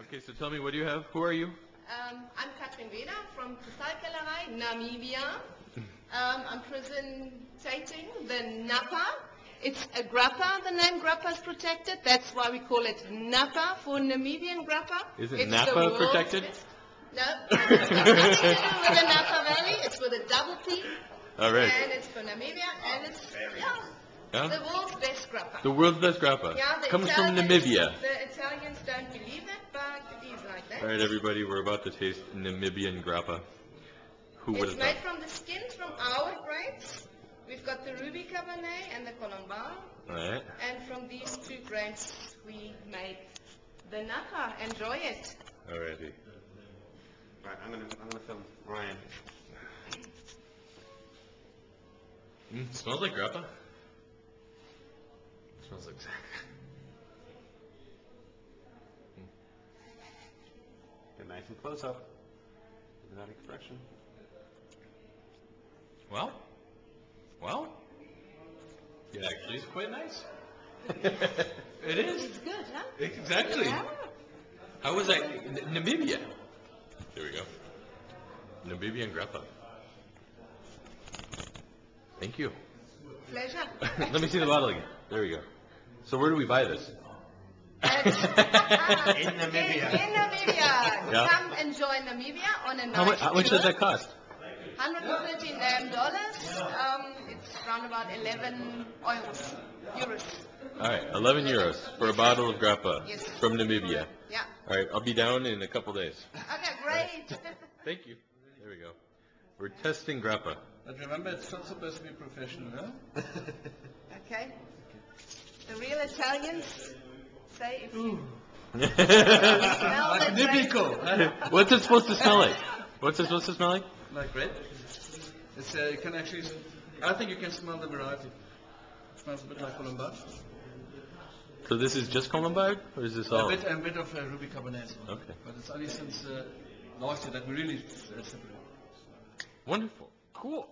Okay, so tell me, what do you have? Who are you? Um, I'm Katrin Weder from Kristallkellerei, Namibia. Um, I'm presentating the Napa. It's a grappa. The name grappa is protected. That's why we call it Napa for Namibian grappa. Isn't It's Napa protected? best- No, it's got nothing to do with the Napa Valley. It's with a double P, All right. and it's for Namibia, and it's yeah, Huh? the world's best grappa. The world's best grappa. yeah, the Comes from Namibia. The Italians don't believe it, but it is like that. All right, everybody, we're about to taste Namibian grappa. Who would It's have made thought? from the skins from our grapes. We've got the Ruby Cabernet and the Colombard. All right. And from these two grapes, we make the Napa. Enjoy it. Alrighty. Right, I'm gonna, I'm gonna film Ryan. Mm, smells like grappa. Smells like Get nice and close up. Look at that expression. Well, well, it actually is quite nice. it is. It's good, huh? Exactly. Yeah. How was that? N- Namibia. There we go. Namibian grappa. Thank you. Pleasure. Let me see the bottle again. There we go. So where do we buy this? And- In In, Namibia. in Namibia. Yeah. Come enjoy Namibia on a nice How much, how much does that cost? 130 um, dollars. Um, it's around about 11 euros. Euros. All right, 11 euros for a bottle of grappa Yes. from Namibia. Yeah. All right, I'll be down in a couple days. Okay, great. Thank you. There we go. We're testing grappa. But remember, it's not supposed to be professional, huh? okay. The real Italians say if you What's smell the grape, Magnifico! huh? it supposed to smell like? What's it supposed to smell like? like red. It's, uh, you can actually, I think you can smell the variety. It smells a bit like Colombard. So this is just Colombard, or is this all? A all? bit, a bit of uh, Ruby Cabernet. as well. Okay. But it's only since uh, last year that we really uh, separate. Wonderful. Cool.